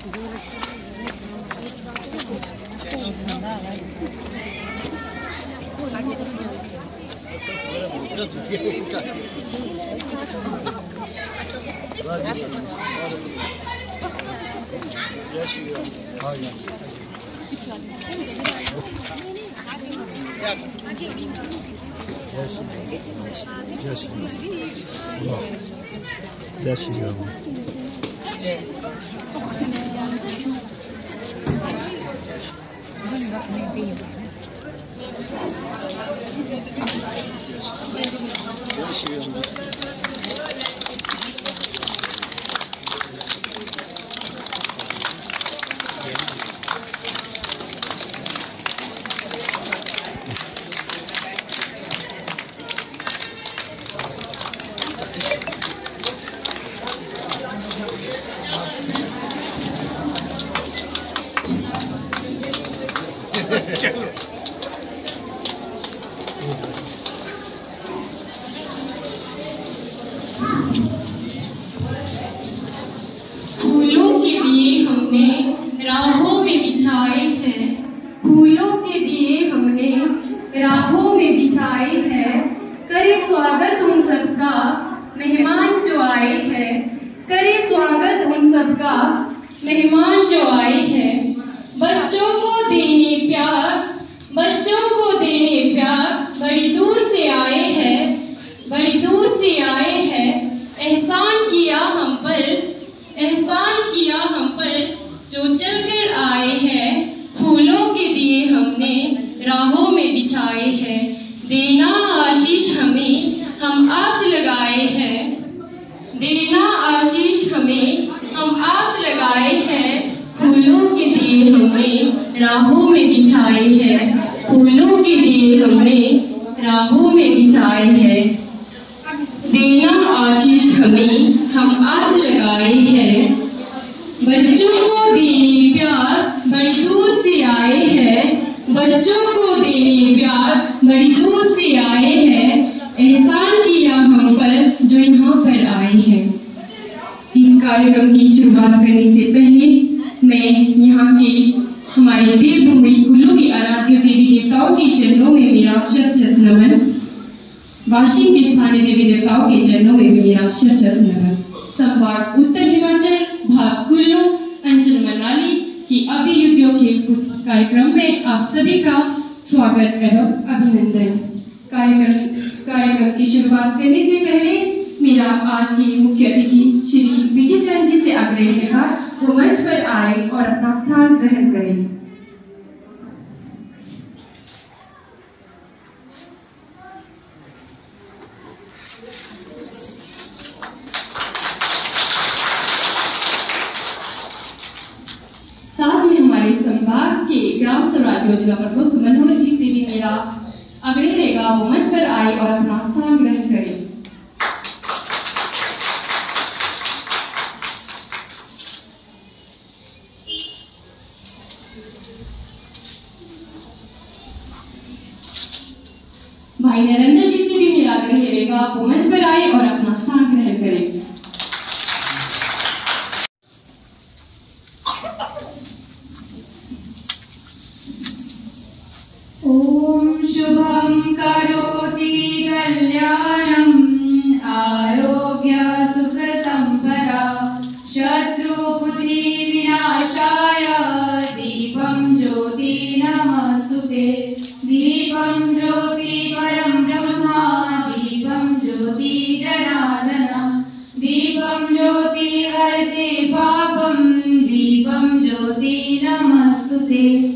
Yaşıyor. Yaşıyor. Yaşıyor. Shri Ram फूलों के दिए हमने, राहों में बिछाए हैं। फूलों के दिए हमने, राहों में बिछाए हैं। करे स्वागत उन सबका, मेहमान जो आए हैं। करे स्वागत उन सबका, मेहमान जो आए हैं। बच्चों को देने बच्चों को देने प्यार बड़ी दूर से आए हैं बड़ी दूर से आए हैं एहसान किया हम पर एहसान किया हम पर जो चलकर आए हैं फूलों के दिए हमने राहों में बिछाए हैं देना आशीष हमें हम आस लगाए हैं देना आशीष हमें हम आस लगाए हैं फूलों के दिए हमने राहों में बिछाए हैं। फूलों के दिए हमने राहों में बिछाए हैं। देना आशीष हमें, हम आस लगाए हैं। बच्चों को देने प्यार बड़ी दूर से आए हैं। बच्चों को देने प्यार बड़ी दूर से आए हैं। एहसान किया हम पर जो यहाँ पर आए हैं। इस कार्यक्रम की शुरुआत करने से पहले मैं यहाँ के हमारे देवभूमि कुल्लू की आराध्य देवी देवताओं के चरणों में मेरा शत शत नमन वाशिंग के स्थानीय देवी देवताओं के चरणों में मेरा शत शत नमन संवाद उत्तर हिमाचल, भाग कुल्लू, अंचल मनाली की अभियुद्ध के कार्यक्रम में आप सभी का स्वागत एवं अभिनंदन। कार्यक्रम कार्यक्रम की शुरुआत करने से पहले मेरा आज की मुख्य अतिथि श्री विजय सैन जी से आग्रह है वो मंच पर आए और अपना स्थान ग्रहण करें। ॐ शुभं करोति कल्याणम् आरोग्य सुखसम्पदा शत्रुबुद्धिविनाशाय दीपं ज्योति नमस्तु ते दीपं ज्योति परं ब्रह्मा दीपं ज्योति जनार्दन। दीपं ज्योति हरते पापं दीपं ज्योति नमस्तु ते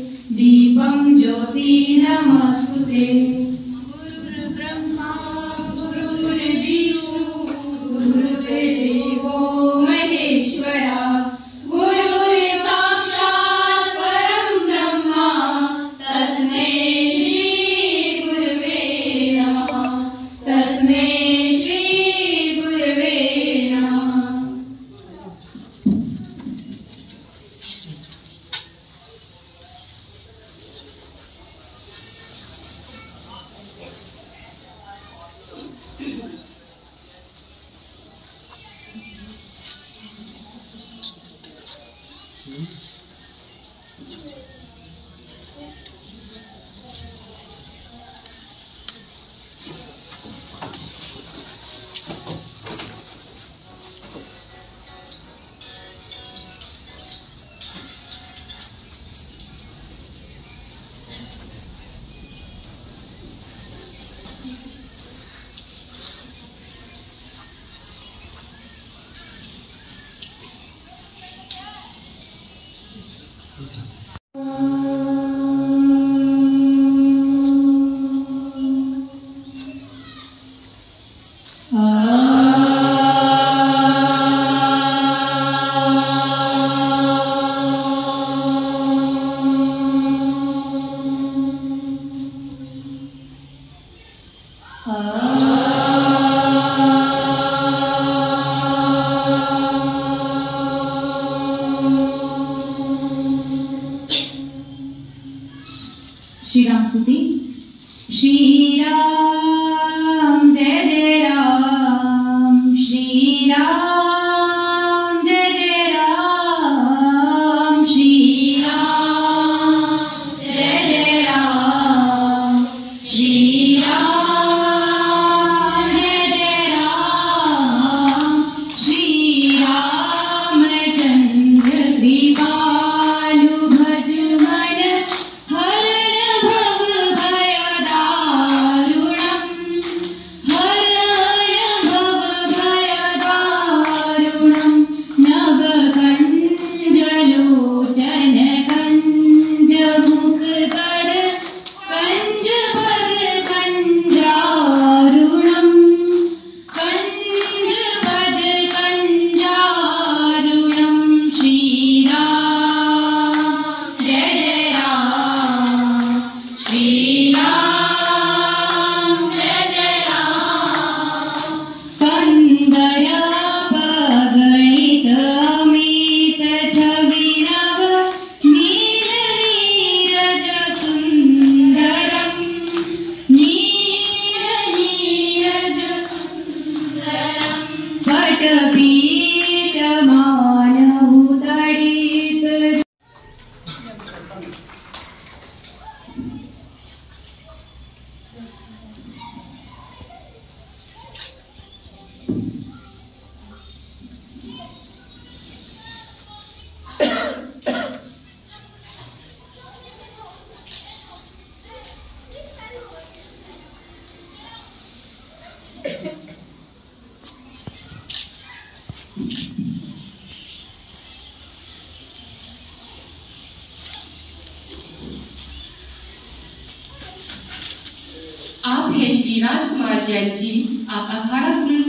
जैन जी आप अखाड़ा कुल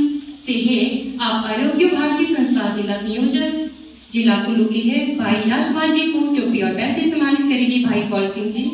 से है, आप आरोग्य भारतीय संस्था जिला संयोजक, जिला कुल्लू के है। भाई राजकुमार जी को टोपी और पैसे सम्मानित करेगी भाई कौल सिंह जी।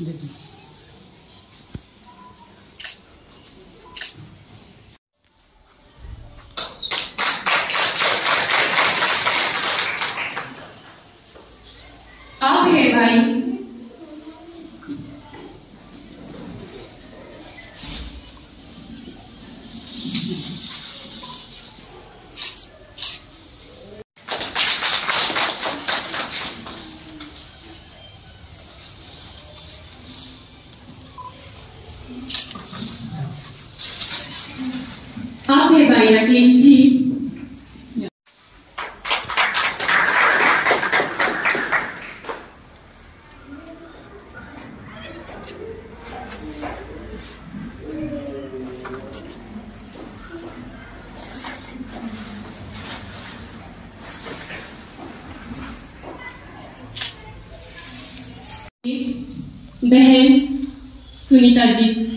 देखिए बहन सुनीता जी।